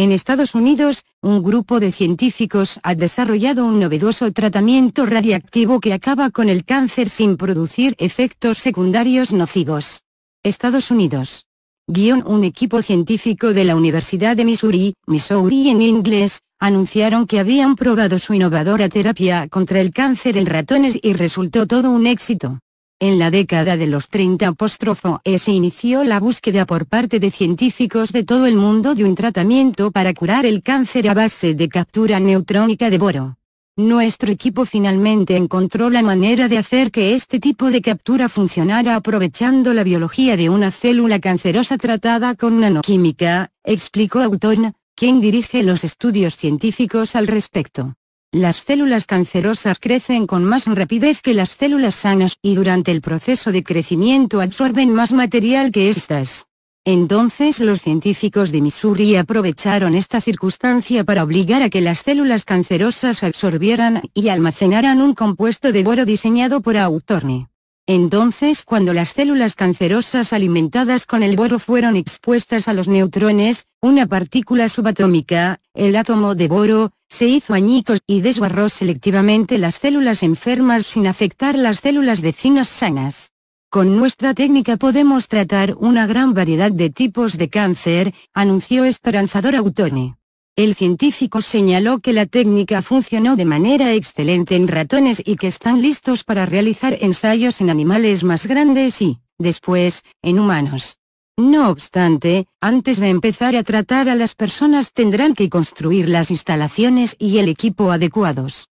En Estados Unidos, un grupo de científicos ha desarrollado un novedoso tratamiento radiactivo que acaba con el cáncer sin producir efectos secundarios nocivos. Estados Unidos. Guión un equipo científico de la Universidad de Missouri, Missouri en inglés, anunciaron que habían probado su innovadora terapia contra el cáncer en ratones y resultó todo un éxito. En la década de los 30 apóstrofo e se inició la búsqueda por parte de científicos de todo el mundo de un tratamiento para curar el cáncer a base de captura neutrónica de boro. Nuestro equipo finalmente encontró la manera de hacer que este tipo de captura funcionara aprovechando la biología de una célula cancerosa tratada con nanoquímica, explicó Auton, quien dirige los estudios científicos al respecto. Las células cancerosas crecen con más rapidez que las células sanas y durante el proceso de crecimiento absorben más material que éstas. Entonces los científicos de Missouri aprovecharon esta circunstancia para obligar a que las células cancerosas absorbieran y almacenaran un compuesto de boro diseñado por Autorne. Entonces cuando las células cancerosas alimentadas con el boro fueron expuestas a los neutrones, una partícula subatómica, el átomo de boro, se hizo añicos y desbarró selectivamente las células enfermas sin afectar las células vecinas sanas. Con nuestra técnica podemos tratar una gran variedad de tipos de cáncer, anunció esperanzador Autone. El científico señaló que la técnica funcionó de manera excelente en ratones y que están listos para realizar ensayos en animales más grandes y, después, en humanos. No obstante, antes de empezar a tratar a las personas tendrán que construir las instalaciones y el equipo adecuados.